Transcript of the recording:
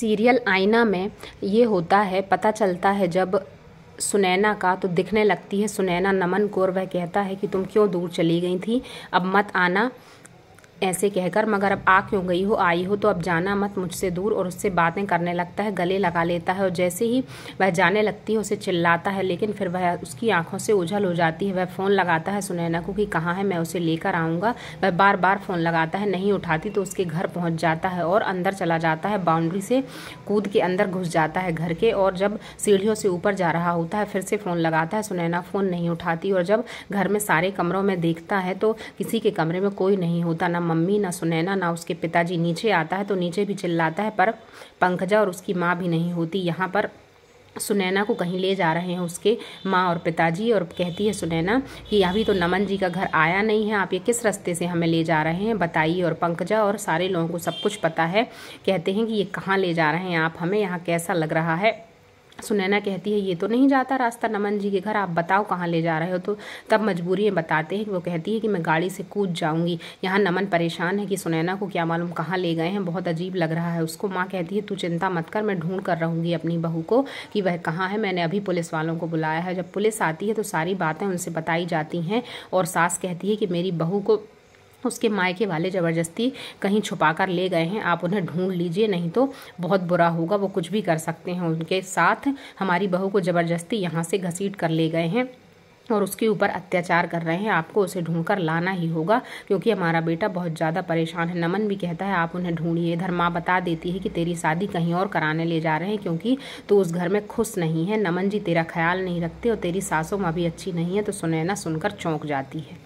Serial आईना में ये होता है, पता चलता है जब सुनैना का तो दिखने लगती है सुनैना नमन कौर, वह कहता है कि तुम क्यों दूर चली गई थी? अब मत आना। ऐसे कहकर, मगर अब आ क्यों गई हो? आई हो तो अब जाना मत, मुझसे दूर और उससे बातें करने लगता है, गले लगा लेता है और जैसे ही वह जाने लगती है, उसे चिल्लाता है, लेकिन फिर वह उसकी आँखों से उछल हो जाती है। वह फ़ोन लगाता है सुनैना को कि कहाँ है, मैं उसे लेकर आऊँगा। वह बार बार फ़ोन लगाता है, नहीं उठाती तो उसके घर पहुँच जाता है और अंदर चला जाता है। बाउंड्री से कूद के अंदर घुस जाता है घर के और जब सीढ़ियों से ऊपर जा रहा होता है, फिर से फ़ोन लगाता है। सुनैना फ़ोन नहीं उठाती और जब घर में सारे कमरों में देखता है तो किसी के कमरे में कोई नहीं होता, ना मम्मी ना सुनैना ना उसके पिताजी नीचे आता है तो नीचे भी चिल्लाता है, पर पंकजा और उसकी माँ भी नहीं होती। यहाँ पर सुनैना को कहीं ले जा रहे हैं उसके माँ और पिताजी और कहती है सुनैना कि अभी तो नमन जी का घर आया नहीं है, आप ये किस रास्ते से हमें ले जा रहे हैं बताइए। और पंकजा और सारे लोगों को सब कुछ पता है, कहते हैं कि ये कहाँ ले जा रहे हैं, आप हमें यहाँ कैसा लग रहा है? सुनैना कहती है, ये तो नहीं जाता रास्ता, नमन जी के घर, आप बताओ कहाँ ले जा रहे हो? तो तब मजबूरी में बताते हैं वो कहती है कि मैं गाड़ी से कूद जाऊँगी। यहाँ नमन परेशान है कि सुनैना को क्या मालूम कहाँ ले गए हैं, बहुत अजीब लग रहा है उसको। माँ कहती है, तू चिंता मत कर, मैं ढूंढ कर रहूँगी अपनी बहू को कि वह कहाँ है। मैंने अभी पुलिस वालों को बुलाया है। जब पुलिस आती है तो सारी बातें उनसे बताई जाती हैं और सास कहती है कि मेरी बहू को उसके मायके वाले ज़बरदस्ती कहीं छुपा कर ले गए हैं। आप उन्हें ढूंढ लीजिए, नहीं तो बहुत बुरा होगा। वो कुछ भी कर सकते हैं उनके साथ। हमारी बहू को ज़बरदस्ती यहाँ से घसीट कर ले गए हैं और उसके ऊपर अत्याचार कर रहे हैं। आपको उसे ढूंढ कर लाना ही होगा, क्योंकि हमारा बेटा बहुत ज़्यादा परेशान है। नमन भी कहता है, आप उन्हें ढूंढिए। इधर माँ बता देती है कि तेरी शादी कहीं और कराने ले जा रहे हैं, क्योंकि तो उस घर में खुश नहीं है। नमन जी, तेरा ख्याल नहीं रखते और तेरी सासों माँ भी अच्छी नहीं है तो सुनैना सुनकर चौंक जाती है।